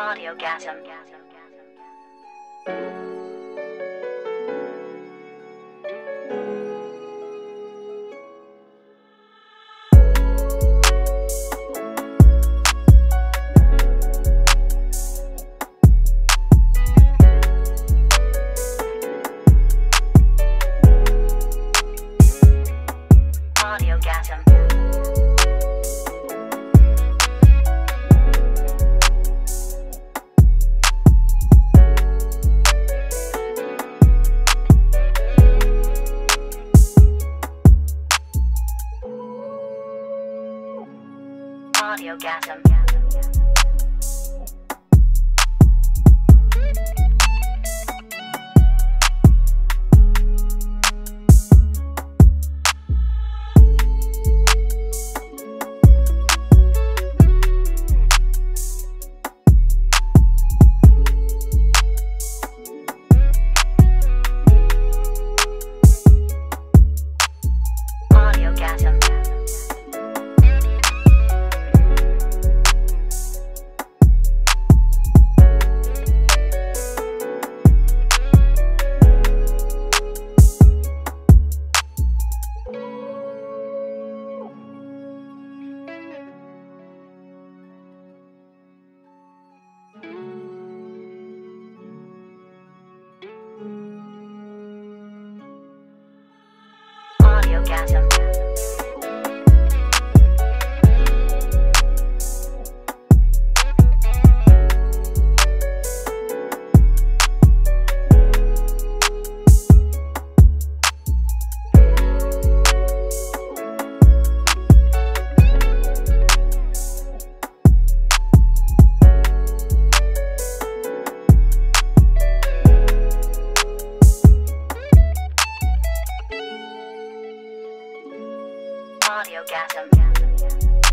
Audiogasm. Audiogasm. Audiogasm. Audiogasm. Audiogasm.